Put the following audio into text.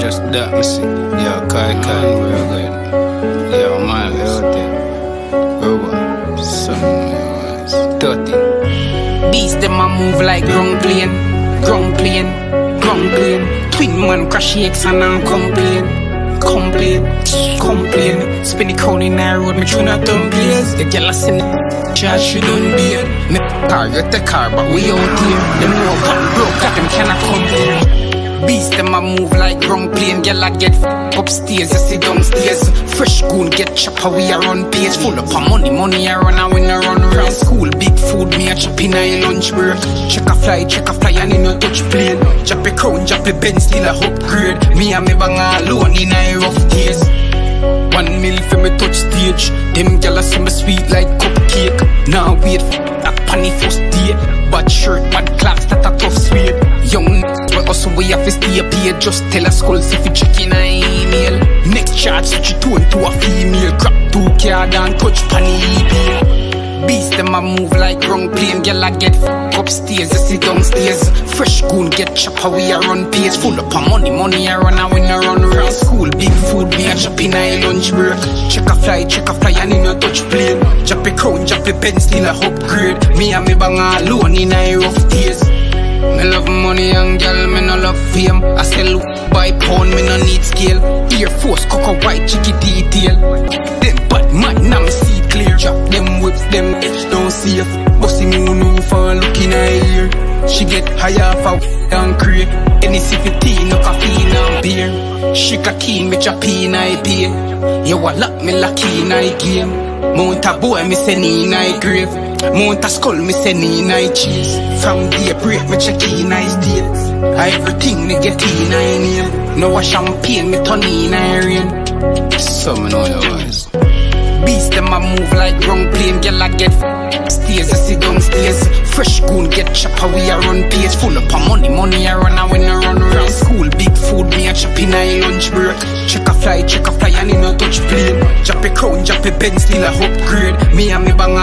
just that, me see. Yo, Kai Kai, real good. Yo, man, real good. Real one. Something dirty. Beast them a move like grung plane, grung plane, grung plane. Twin man crash X and I'm complain, complain, complain. Spin the crown in the road, me tune a thumb blaze. The girl a send the charge she don't beard. Me car, you take car, but we out here. Them know got broke, got them cannot come. Beast them a move like grung plane, girl I get f- upstairs, you see downstairs. Fresh goon get chopper, we a run page. Full up of money, money I run and we no run around school. Big food, me a chop in a lunch break. Check a fly, check a fly and in a touch plane. Drop a crown, drop a Benz, still a upgrade. Me and me bang alone in a rough days. One mil for me touch stage. Them gyal a see me sweet like 50 a just tell us call if you chicken a email. Next chat, switch it tone to a female. Crap two card and touch panini. email. Beast them a move like grung plane. Girl I get f*** upstairs, you see downstairs. Fresh goon get chopper, we a run pace. Full up a money, money I run and when I run round school. Big food me a chop in a lunch break. Check a fly, check a fly and in a touch plane. Chop a crown, chop a pen, still a upgrade. Me and me bang alone in a rough days. Me love money and girl love fame. I sell by pound, me no need scale. Air Force, cocoa white, chicky detail. Them bad man, now me see clear. Drop them whips, them edge don't see Bossy me no for looking at here. She get higher for and crate. Any tea, no caffeine and beer. She keen, me chop in I pay. You a lock me lucky in I game. Mount a boy, me send in I grave. Mount a skull, me send in I chase. From the break, me check in I state. I everything me get in I name. No a champagne, me turn in I rain. Some know your voice. Beast them a move like grung plane, girl I get stairs, you see downstairs. Fresh goon get chopper, we a run pace. Full up of money, money I run and when I run around school. Big food, me a chop in a lunch break. Check a fly, check a fly and in a touch plane. Drop a crown, drop a Benz, still a upgrade. Me and me bang